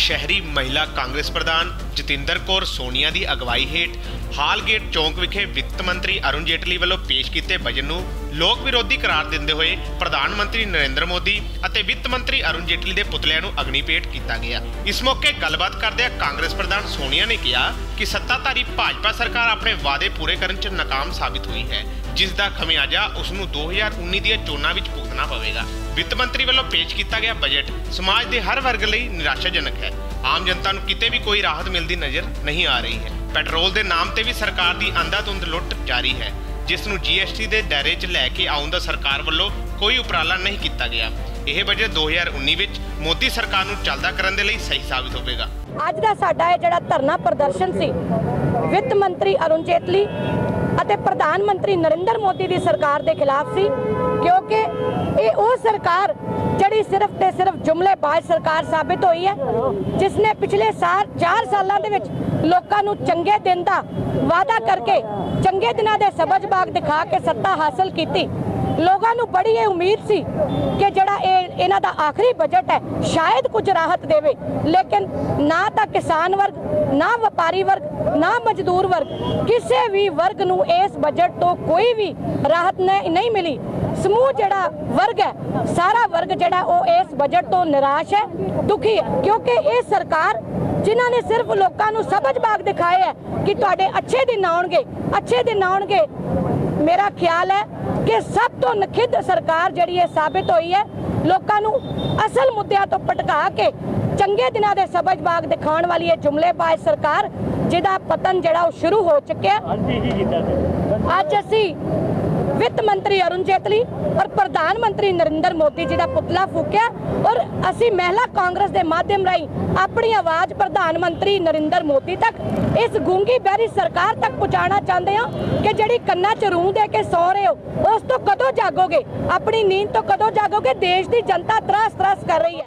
ਸ਼ਹਿਰੀ ਮਹਿਲਾ ਕਾਂਗਰਸ ਪ੍ਰਧਾਨ ਜਤਿੰਦਰ ਕੌਰ ਸੋਨੀਆ ਦੀ ਅਗਵਾਈ ਹੇਠ ਹਾਲਗੇਟ ਚੌਂਕ ਵਿਖੇ ਵਿੱਤ ਮੰਤਰੀ ਅਰੁਣ ਜੇਟਲੀ ਵੱਲੋਂ ਪੇਸ਼ ਕੀਤੇ ਬਜਟ ਨੂੰ ਲੋਕ ਵਿਰੋਧੀ ਕਰਾਰ ਦਿੰਦੇ ਹੋਏ ਪ੍ਰਧਾਨ ਮੰਤਰੀ ਨਰਿੰਦਰ ਮੋਦੀ ਅਤੇ ਵਿੱਤ ਮੰਤਰੀ ਅਰੁਣ ਜੇਟਲੀ ਦੇ ਪੁਤਲਿਆਂ ਨੂੰ ਅਗਨੀ ਭੇਟ ਕੀਤਾ ਗਿਆ। ਇਸ ਮੌਕੇ ਗੱਲਬਾਤ ਕਰਦਿਆਂ ਕਾਂਗਰਸ ਪ੍ਰਧਾਨ ਸੋਨੀਆ ਨੇ ਕਿਹਾ ਕਿ ਸੱਤਾਧਾਰੀ ਭਾਜਪਾ ਸਰਕਾਰ ਆਪਣੇ ਵਾਅਦੇ ਪੂਰੇ ਕਰਨ 'ਚ ਨਾਕਾਮ ਸਾਬਿਤ ਹੋਈ ਹੈ। ਜਿਸ ਦਾ ਖਮਿਆਜਾ ਉਸ ਨੂੰ 2019 ਦੀਆਂ ਚੋਣਾਂ ਵਿੱਚ ਭੁਗਤਣਾ ਪਵੇਗਾ। ਵਿੱਤ ਮੰਤਰੀ ਵੱਲੋਂ ਪੇਸ਼ ਕੀਤਾ ਗਿਆ ਬਜਟ ਸਮਾਜ ਦੇ ਹਰ ਵਰਗ ਲਈ ਨਿਰਾਸ਼ਾਜਨਕ ਹੈ। ਆਮ ਜਨਤਾ ਨੂੰ ਕਿਤੇ ਵੀ ਕੋਈ ਰਾਹਤ ਮਿਲਦੀ ਨਜ਼ਰ ਨਹੀਂ ਆ ਰਹੀ ਹੈ। ਪੈਟਰੋਲ ਦੇ ਨਾਮ ਤੇ ਵੀ ਸਰਕਾਰ ਦੀ ਅੰਧਾਧੁੰਦ ਲੁੱਟ ਜਾਰੀ ਹੈ। ਜਿਸ ਨੂੰ ਜੀਐਸਟੀ ਦੇ ਦਾਇਰੇ 'ਚ ਲੈ ਕੇ ਆਉਣ ਦਾ ਸਰਕਾਰ ਵੱਲੋਂ ਕੋਈ ਉਪਰਾਲਾ ਨਹੀਂ ਕੀਤਾ ਗਿਆ। ਇਹ ਬਜਟ 2019 ਵਿੱਚ ਮੋਦੀ ਸਰਕਾਰ ਨੂੰ ਚੱਲਦਾ ਕਰਨ ਦੇ ਲਈ ਸਹੀ ਸਾਬਿਤ ਹੋਵੇਗਾ। ਅੱਜ ਦਾ ਸਾਡਾ ਇਹ ਜਿਹੜਾ ਧਰਨਾ ਪ੍ਰਦਰਸ਼ਨ ਸੀ, ਵਿੱਤ ਮੰਤਰੀ ਅਰੁਣ ਜੇਤਲੀ ਅਤੇ ਪ੍ਰਧਾਨ ਮੰਤਰੀ ਨਰਿੰਦਰ ਮੋਦੀ ਦੀ ਸਰਕਾਰ ਦੇ ਖਿਲਾਫ ਸੀ, ਕਿਉਂਕਿ ਇਹ ਉਹ ਸਰਕਾਰ ਜਿਹੜੀ ਸਿਰਫ ਤੇ ਸਿਰਫ ਜੁਮਲੇਬਾਜ਼ ਸਰਕਾਰ ਸਾਬਿਤ ਹੋਈ ਹੈ ਜਿਸ ਨੇ ਪਿਛਲੇ ਸਾਲ 4 ਸਾਲਾਂ ਦੇ ਵਿੱਚ ਲੋਕਾਂ ਨੂੰ ਚੰਗੇ ਦਿਨ ਦਾ ਵਾਅਦਾ ਕਰਕੇ, ਚੰਗੇ ਦਿਨਾਂ ਦੇ ਸਬਜ ਬਾਗ ਦਿਖਾ ਕੇ ਸੱਤਾ ਹਾਸਲ ਕੀਤੀ। ਲੋਕਾਂ ਨੂੰ ਬੜੀ ਇਹ ਉਮੀਦ ਸੀ ਕਿ ਜਿਹੜਾ ਇਹ ਇਹਨਾਂ ਦਾ ਆਖਰੀ ਬਜਟ ਹੈ, ਸ਼ਾਇਦ ਕੁਝ ਰਾਹਤ ਦੇਵੇ। ਲੇਕਿਨ ਨਾ ਤਾਂ ਕਿਸਾਨ ਵਰਗ, ਨਾ ਵਪਾਰੀ ਵਰਗ, ਨਾ ਮਜ਼ਦੂਰ ਵਰਗ, ਕਿਸੇ ਵੀ ਵਰਗ ਨੂੰ ਇਸ ਬਜਟ ਤੋਂ ਕੋਈ ਵੀ ਰਾਹਤ ਨਹੀਂ ਮਿਲੀ। ਸਮੂਹ ਜਿਹੜਾ ਵਰਗ ਹੈ, ਸਾਰਾ ਵਰਗ ਜਿਹੜਾ ਉਹ ਇਸ ਬਜਟ ਤੋਂ ਨਿਰਾਸ਼ ਹੈ, ਦੁਖੀ ਹੈ। ਕਿਉਂਕਿ ਇਹ ਸਰਕਾਰ ਜਿਨ੍ਹਾਂ ਨੇ ਸਿਰਫ ਲੋਕਾਂ ਨੂੰ ਸਬਜ ਬਾਗ ਦਿਖਾਏ ਹੈ ਕਿ ਤੁਹਾਡੇ ਅੱਛੇ ਦਿਨ ਆਉਣਗੇ, ਅੱਛੇ ਦਿਨ ਆਉਣਗੇ ਮੇਰਾ ਖਿਆਲ ਹੈ ਕਿ ਸਭ ਤੋਂ ਨਖਿੱਧ ਸਰਕਾਰ ਜਿਹੜੀ ਇਹ ਸਾਬਿਤ ਹੋਈ ਹੈ ਲੋਕਾਂ ਨੂੰ ਅਸਲ ਮੁੱਦਿਆਂ ਤੋਂ ਪਟਕਾ ਕੇ ਚੰਗੇ ਦਿਨਾਂ ਦੇ ਸਬਜ ਬਾਗ ਦਿਖਾਉਣ ਵਾਲੀ ਇਹ ਜੁਮਲੇਬਾਜ਼ ਸਰਕਾਰ ਜਿਹਦਾ ਪਤਨ ਜਿਹੜਾ ਉਹ ਸ਼ੁਰੂ ਹੋ ਚੁੱਕਿਆ। ਅੱਜ ਅਸੀਂ ਵਿੱਤ ਮੰਤਰੀ ਅਰੁਣ ਜੇਤਲੀ ਔਰ ਪ੍ਰਧਾਨ ਮੰਤਰੀ ਨਰਿੰਦਰ ਮੋਦੀ ਜੀ ਦਾ ਪੁਤਲਾ ਫੂਕਿਆ ਔਰ ਅਸੀਂ ਮਹਿਲਾ ਕਾਂਗਰਸ ਦੇ ਮਾਧਿਅਮ ਰਾਹੀਂ ਆਪਣੀ ਆਵਾਜ਼ ਪ੍ਰਧਾਨ ਮੰਤਰੀ ਨਰਿੰਦਰ ਮੋਦੀ ਤੱਕ ਇਸ ਗੂੰਗੀ ਬਹਿਰੀ ਸਰਕਾਰ ਤੱਕ ਪਹੁੰਚਾਉਣਾ ਚਾਹੁੰਦੇ ਹਾਂ ਕਿ ਜਿਹੜੀ ਕੰਨਾਂ 'ਚ ਰੂਹ ਦੇ ਕੇ ਸੌ ਰਹੇ ਹੋ, ਉਸ ਤੋਂ ਕਦੋਂ ਜਾਗੋਗੇ? ਆਪਣੀ ਨੀਂਦ ਤੋਂ ਕਦੋਂ ਜਾਗੋਗੇ? ਦੇਸ਼ ਦੀ ਜਨਤਾ ਤਰਾਸ ਤਰਾਸ ਕਰ ਰਹੀ ਹੈ।